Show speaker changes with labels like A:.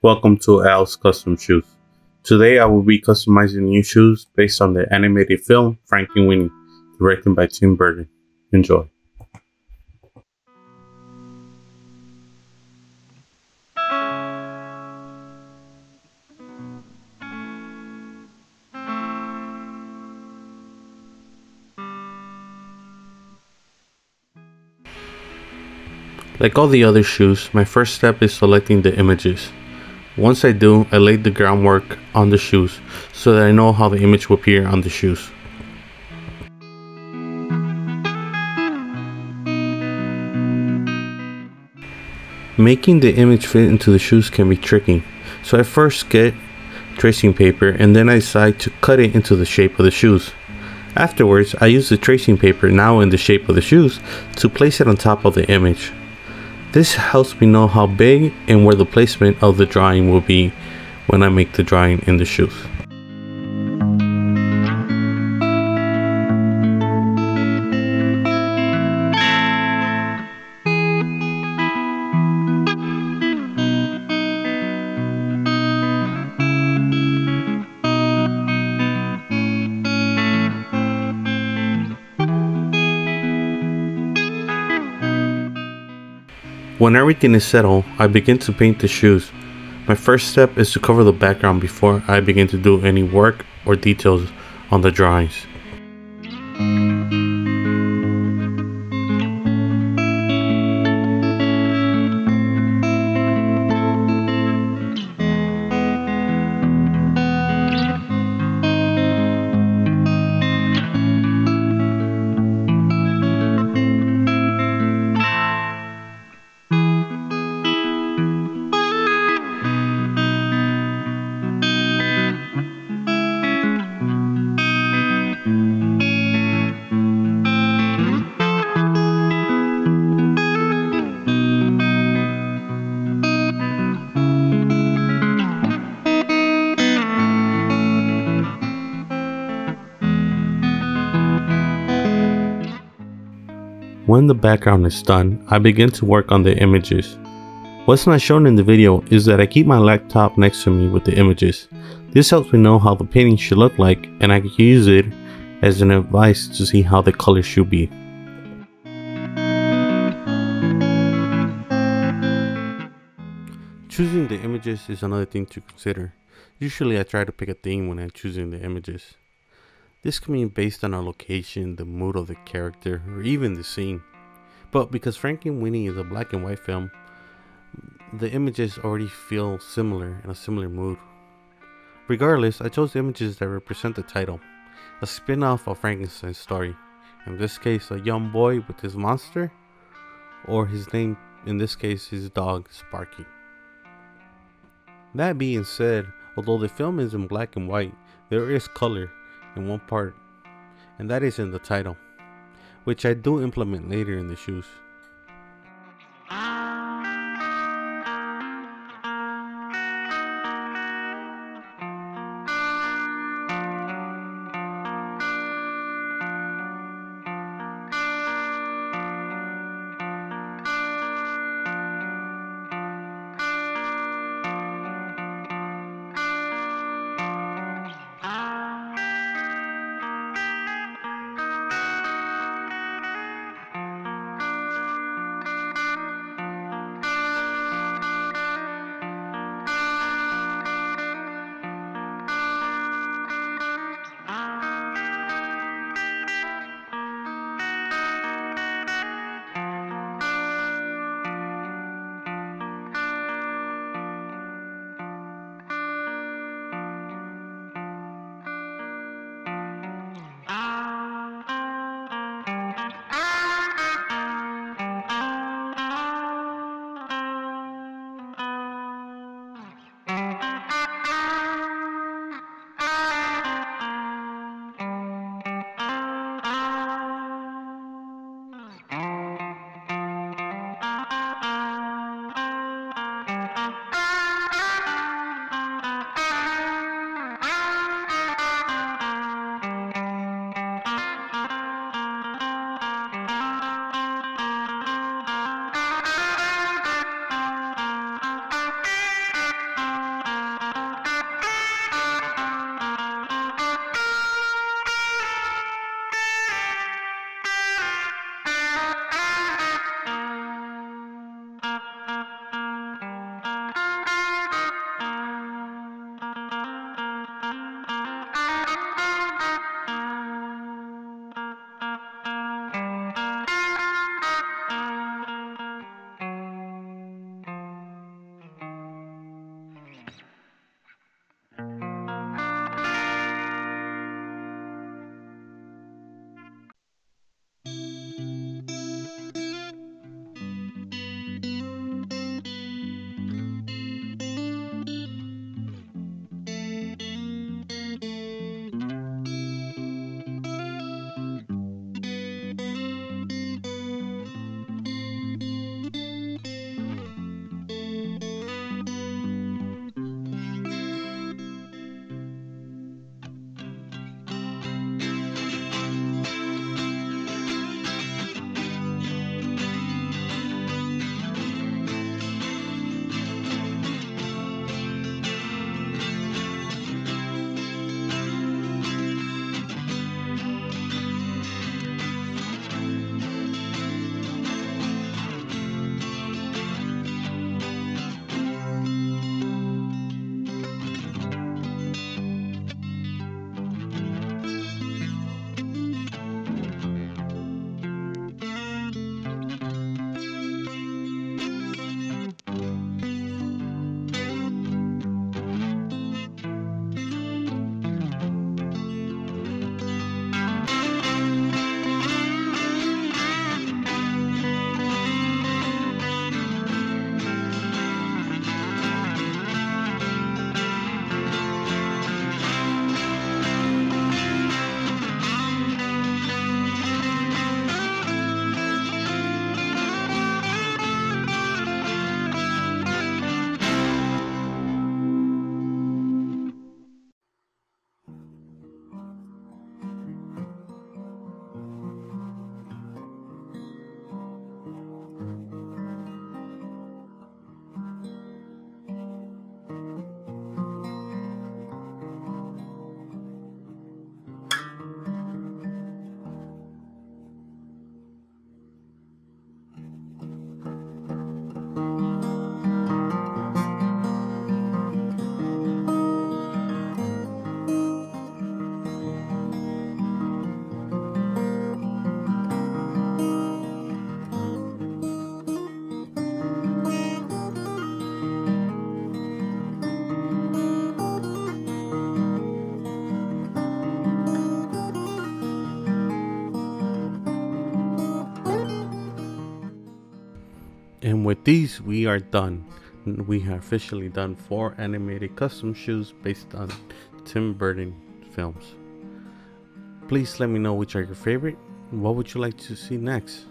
A: Welcome to Al's Custom Shoes. Today I will be customizing new shoes based on the animated film Frankenweenie, directed by Tim Burton. Enjoy. Like all the other shoes, my first step is selecting the images. Once I do, I lay the groundwork on the shoes so that I know how the image will appear on the shoes. Making the image fit into the shoes can be tricky, so I first get tracing paper and then I decide to cut it into the shape of the shoes. Afterwards, I use the tracing paper now in the shape of the shoes to place it on top of the image. This helps me know how big and where the placement of the drawing will be when I make the drawing in the shoes. When everything is settled, I begin to paint the shoes. My first step is to cover the background before I begin to do any work or details on the drawings. When the background is done, I begin to work on the images. What's not shown in the video is that I keep my laptop next to me with the images. This helps me know how the painting should look like and I can use it as an advice to see how the color should be. Choosing the images is another thing to consider. Usually I try to pick a theme when I'm choosing the images. This can be based on our location, the mood of the character, or even the scene. But because Frankenweenie is a black and white film, the images already feel similar in a similar mood. Regardless, I chose images that represent the title, a spin-off of Frankenstein's story. In this case, a young boy with his monster, or his name, in this case, his dog, Sparky. That being said, although the film is in black and white, there is color in one part, and that is in the title, which I do implement later in the shoes. And with these, we are done. We have officially done four animated custom shoes based on Tim Burton films. Please let me know which are your favorite. What would you like to see next?